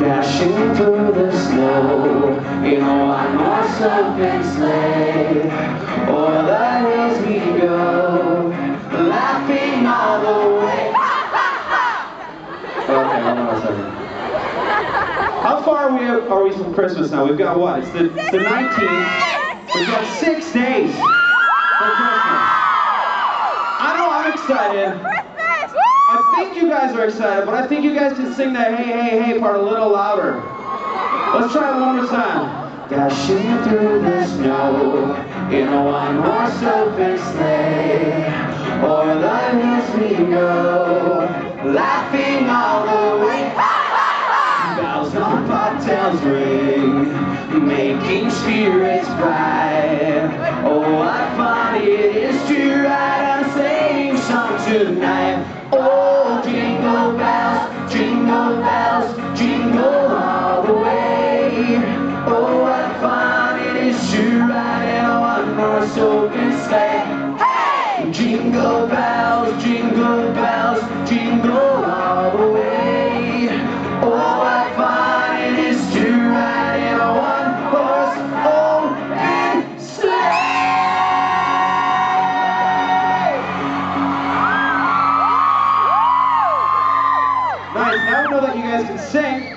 Dashing through the snow In a one-horse open sleigh O'er the hills we go Laughing all the way Okay, hold on a second. How far are we, are we from Christmas now? We've got what? It's the, it's the 19th. We've got six days for Christmas. I know I'm excited. I think you guys are excited, but I think you guys can sing that hey, hey, hey part a little louder. Let's try it one more time. Dashing through the snow in a one-horse open sleigh. O'er the hills we go, laughing all the way. Bells on bobtails ring, making spirits bright. Oh, what fun it is to ride a sleighing song tonight. One-horse open sleigh. Hey! Jingle bells, jingle bells, jingle all the way. Oh, what fun it is to ride in a one-horse open sleigh. Nice. Now we know that you guys can sing.